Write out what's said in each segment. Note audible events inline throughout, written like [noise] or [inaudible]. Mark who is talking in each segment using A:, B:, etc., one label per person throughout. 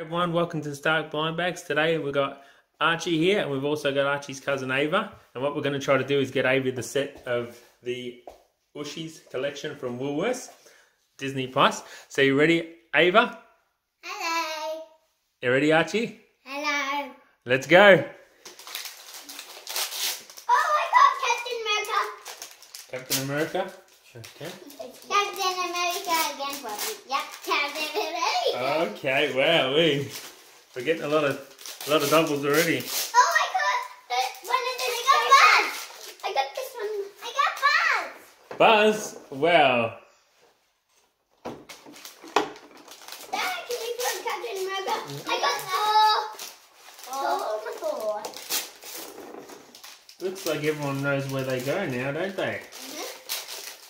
A: everyone, welcome to Stark Blind Bags. Today we've got Archie here and we've also got Archie's cousin Ava. And what we're going to try to do is get Ava the set of the Ooshies collection from Woolworths, Disney Plus. So you ready, Ava?
B: Hello.
A: You ready, Archie?
B: Hello.
A: Let's go.
B: Oh, I got Captain America.
A: Captain America. Okay.
B: Captain America again, Bobby. Yep, Captain America.
A: Okay, wow, we we're getting a lot of a lot of doubles already.
B: Oh, I got the, one of the I got Buzz. I got this one. I got Buzz.
A: Buzz, wow.
B: Dad, can you put Captain America? I got Thor. Oh, my God.
A: Looks like everyone knows where they go now, don't they?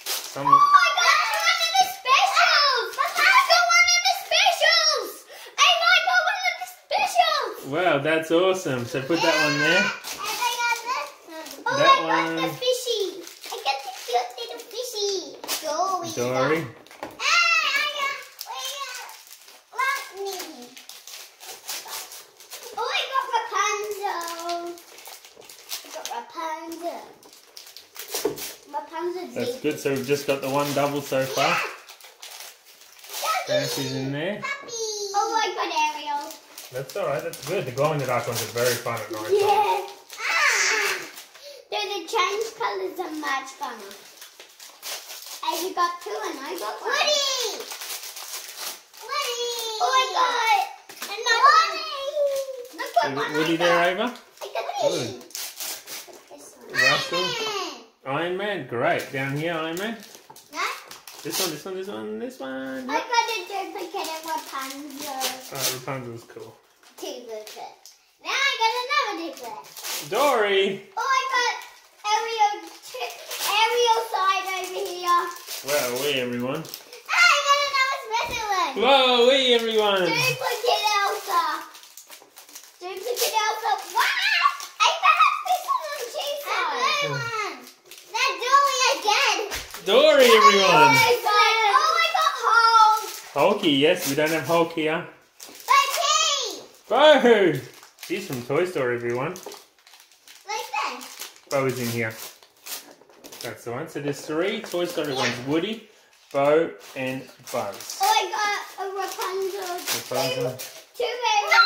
A: Some
B: Oh, I got one of the specials. I got one of the specials. I got one of the specials.
A: Wow, that's awesome. So put that one there.
B: And oh, I got this. Oh,
A: That
B: I got
A: one.
B: the fishy. I got the cute little fishy. Dory.
A: Dory.
B: Hey, I got, I got Lightning. Oh, I got Rapunzel. I got Rapunzel. Rapunzel.
A: That's good. So we've just got the one double so far. Fancy's in there.
B: Puppy. Oh, I got Ariel.
A: That's alright, that's good. The glow in the dark ones are very fun at night.
B: Yeah. Ah. Then the change colours are much funner. And you got two and I got one. Woody! Woody! Oh, I got another Woody! I got
A: Is
B: one.
A: Woody
B: I
A: there. Ava?
B: I got Woody. This.
A: Russell?
B: Iron Man.
A: Iron Man, great. Down here, Iron Man.
B: No?
A: This one, this one, this one, this one.
B: I got a duplicate of Rapunzel.
A: Oh, Rapunzel's cool.
B: Duplicate. Now I got another duplicate.
A: Dory!
B: Oh, I got Ariel, Ariel side over here.
A: Wow, we everyone.
B: Ah, I got another special one.
A: Whoa, we everyone!
B: Duplicate Elsa. Duplicate Elsa. What? I got this one on two sides. one. That Dolly again.
A: Dory, everyone!
B: I got Hulk.
A: Hulky, yes, we don't have Hulk here.
B: But
A: Bo! She's from Toy Story, everyone.
B: like this.
A: Bo is in here. That's the one. So there's three Toy Story ones. Woody, Bo, and Buzz.
B: Oh, I got a Rapunzel.
A: Rapunzel.
B: Two, two Rapunzel.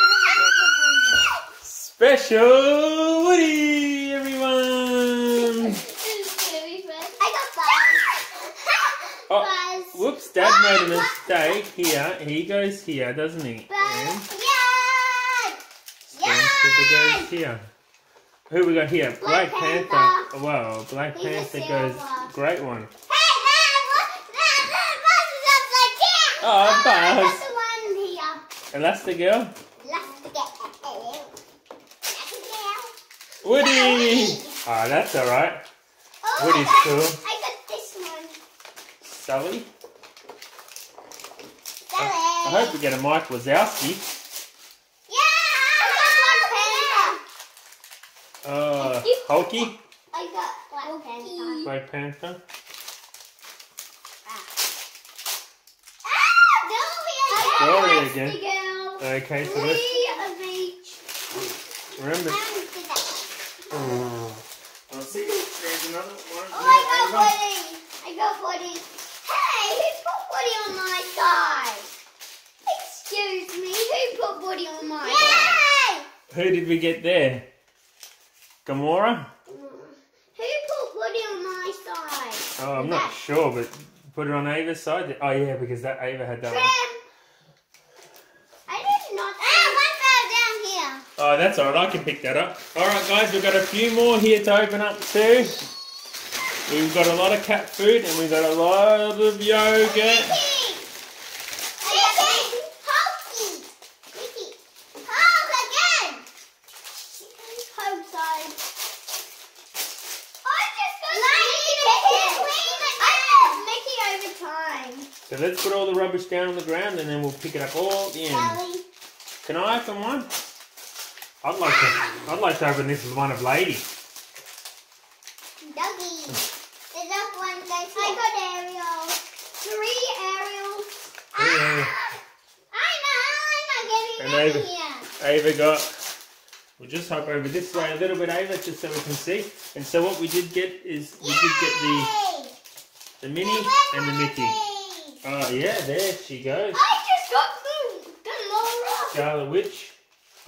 B: Ah!
A: Special Woody, everyone!
B: I got Buzz.
A: Oh,
B: Buzz.
A: Whoops, Dad made a mistake here. He goes here, doesn't he? And.
B: Yeah. Yeah.
A: goes here. Who we got here? Black,
B: Black
A: Panther.
B: Panther.
A: Wow, Black Panther goes. Great one.
B: Hey, hey, what? That, that Buzz is upside.
A: Oh,
B: I
A: Buzz.
B: got the one here.
A: Elastigirl.
B: Let's get
A: Woody! Ah, that's alright.
B: Oh,
A: Woody's cool.
B: I got this one.
A: Sully.
B: Sally.
A: I hope we get a Mike Wazowski.
B: Yeah, I got Black Panther.
A: Uh, Hulky.
B: I got Black Panther.
A: Black Panther.
B: Ah, Dory
A: Dory
B: again.
A: again.
B: Girl.
A: Okay, so
B: Three
A: let's
B: of each.
A: remember.
B: And.
A: I'll see. There's another one.
B: Oh, I got Woody. I got Woody. Hey, who put Woody on my side? Excuse who on my side?
A: Who did we get there? Gamora?
B: Who put Woody on my side?
A: Oh, I'm not sure, but put it on Ava's side. Oh, yeah, because that Ava had that
B: Trim.
A: one.
B: I did not. Ah, one fell down here.
A: Oh, that's alright. I can pick that up. Alright, guys, we've got a few more here to open up too. We've got a lot of cat food and we've got a lot of yogurt.
B: Mickey. Mickey. Hulky. Mickey. Hulk again. Hulk side. I just got Mickey. Mickey over time.
A: So let's put all the rubbish down on the ground and then we'll pick it up all at the end. Can I open one? I'd like to. I'd like to open this one of Lady.
B: Dougie. The duck one goes I got Ariel. Three Ariels.
A: Yeah.
B: Ah, I know, I know, getting
A: And
B: many
A: Ava,
B: here.
A: Ava got. We'll just hop over this way a little bit, Ava, just so we can see. And so what we did get is we did get the the Minnie and the Mickey. Oh yeah, there she goes.
B: I just got the Gamora.
A: Scarlet Witch.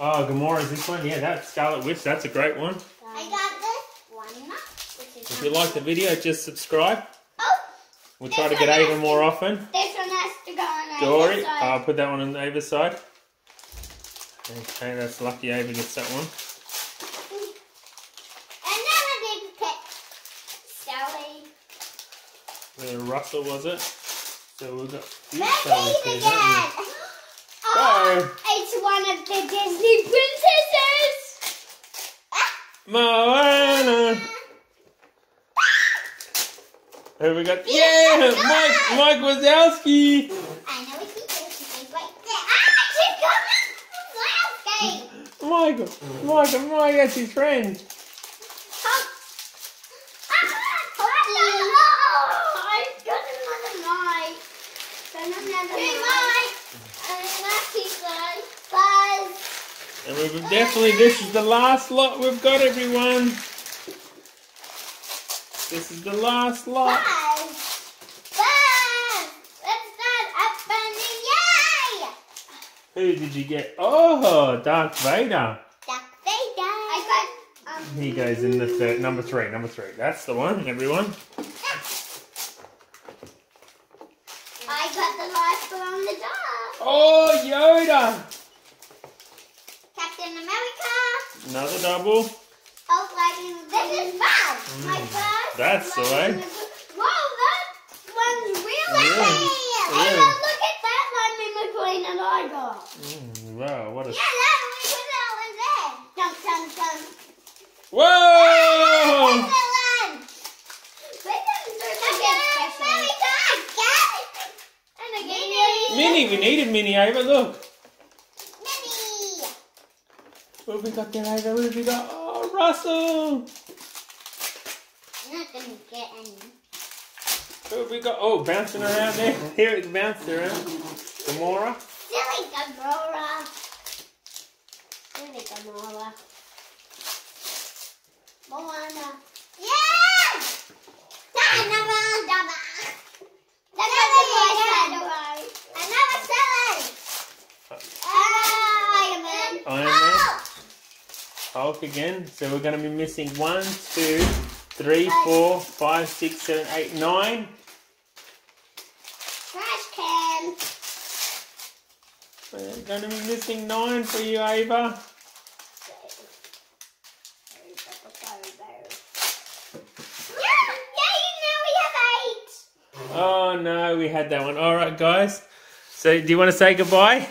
A: Oh, Gamora's this one. Yeah, that's Scarlet Witch. That's a great one.
B: I got this one.
A: If you like the video, just subscribe.
B: Oh,
A: We'll try to get Ava more often.
B: this one has to go on
A: Dory. I'll put that one on Ava's side. Okay, that's lucky Ava gets that one.
B: And then I did pick Sally.
A: The Russell was it? So we've got these
B: Let's
A: fellas
B: eat
A: here,
B: again.
A: don't we?
B: Oh, it's one of the Disney princesses.
A: Moana. Who we got? Yeah, Mike, Mike Wazowski.
B: I know it's She's right there. Ah, she's got.
A: Michael, Michael, Mike, that's his friend.
B: Oh. Ah, I've got another Mike. Got another Mike. And
A: we've definitely, this is the last lot we've got, everyone. This is the last lot.
B: Start opening. Yay!
A: Who did you get? Oh, Darth Vader.
B: Duck Vader. I got, um,
A: He goes in the third, number three, number three. That's the one, everyone.
B: I the last one the dog.
A: Oh, Yoda.
B: Captain America.
A: Another double.
B: Oh, like this is Buzz. My first.
A: That's the way.
B: Whoa, that one's really
A: Yeah,
B: heavy.
A: yeah.
B: And then look at that Lightning McQueen that I got.
A: Mm, wow, what a...
B: Yeah, that we put that one there. Dum dum dum.
A: Whoa!
B: Excellent. Wait, Captain America. And again,
A: Minnie, we needed Minnie, Ava, look.
B: Minnie.
A: What have we got there, Ava? What have we got? Oh, Russell.
B: I'm not gonna get any.
A: What have we got? Oh, bouncing around there. [laughs] Here it's bounced around. Gamora.
B: Silly Gamora. Silly Gamora. Moana. Yeah! Another double. Another Another seven. Iron Man.
A: Iron Man. Hulk again. So we're going to be missing one, two, three, four, five, six, seven, eight, nine.
B: Trash can.
A: We're going to be missing nine for you, Ava.
B: Yeah, yeah, now we have eight.
A: Oh no, we had that one. All right, guys. So, do you want to say goodbye?